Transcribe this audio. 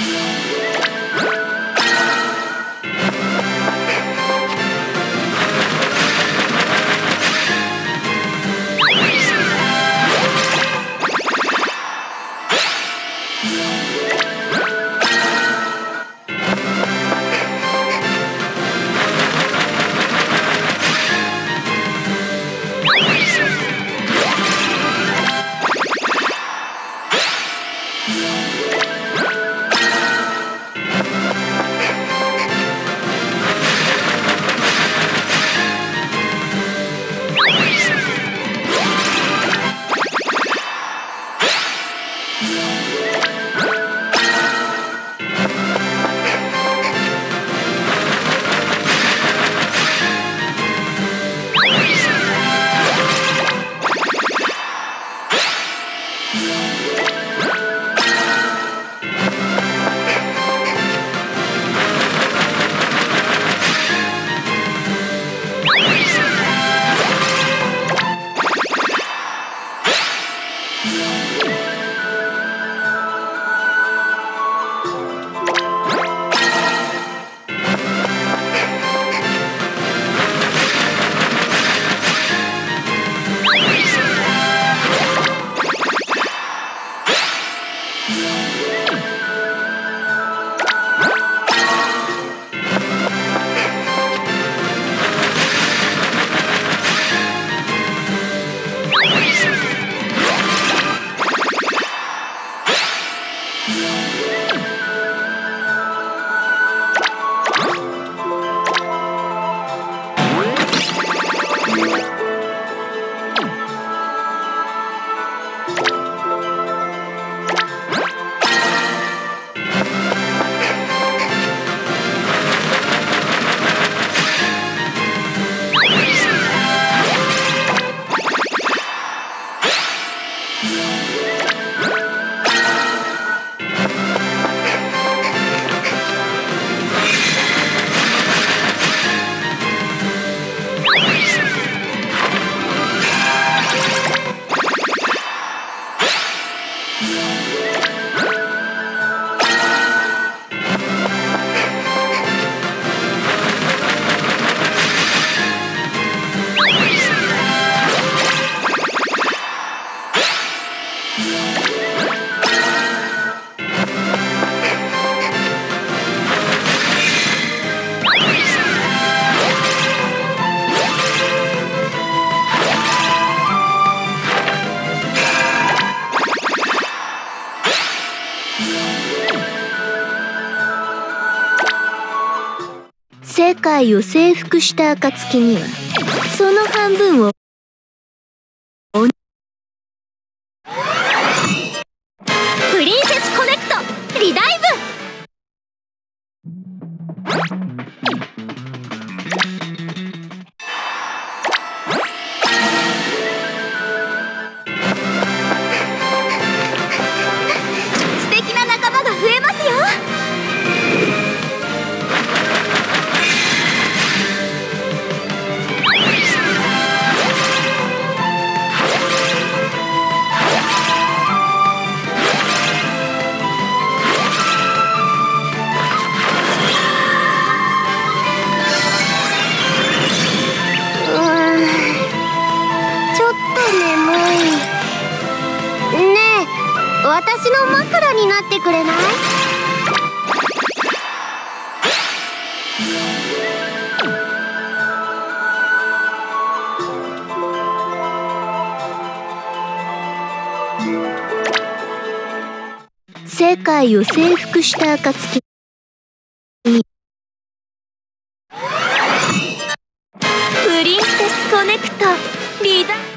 Yeah. 世界を征服した暁にはその半分をプリンセスコネクトリダイブ。私の枕になってくれない？世界を征服した暁。プリンセスコネクトリダわ